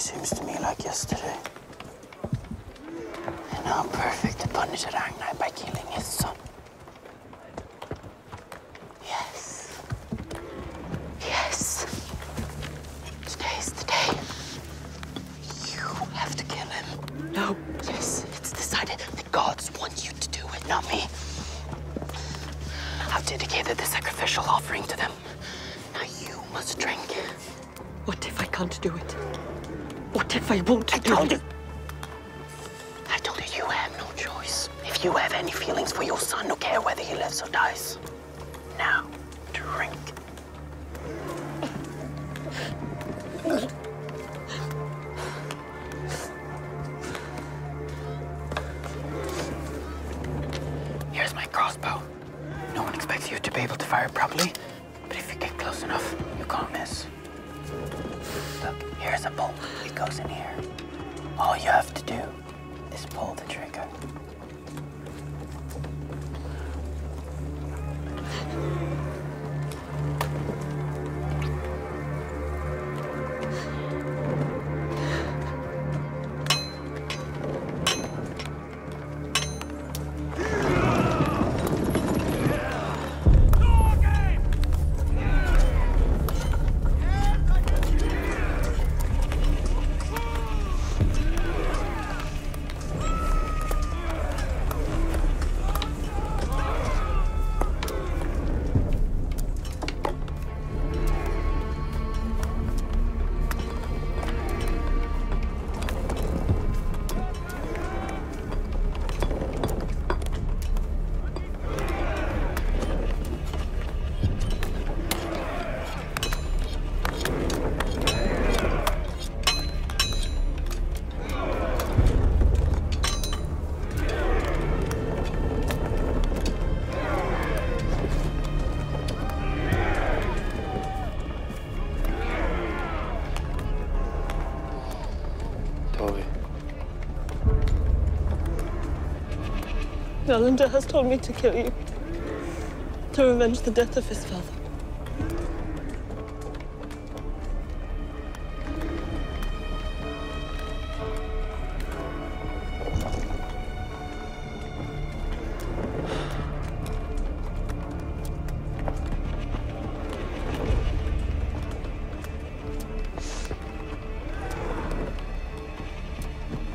seems to me like yesterday. And how perfect to punish Ragnar by killing his son. Yes. Yes. Today's the day. You have to kill him. No. Yes, it's decided. The gods want you to do it, not me. I've dedicated the sacrificial offering to them. Now you must drink. What if I can't do it? What if I won't I do told you. I told you you have no choice. If you have any feelings for your son, no care whether he lives or dies. Now, drink. Here's my crossbow. No one expects you to be able to fire properly, but if you get close enough, you can't miss. Here's a bolt. It goes in here. All you have to do is pull the trigger. Erlendur has told me to kill you. To revenge the death of his father.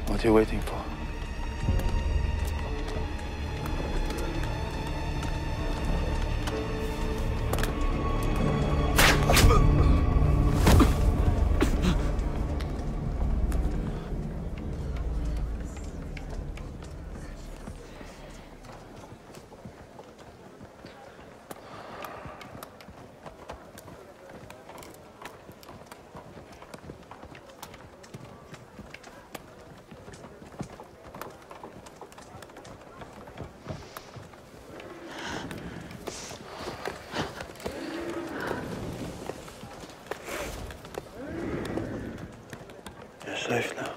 What are you waiting for? Safe now.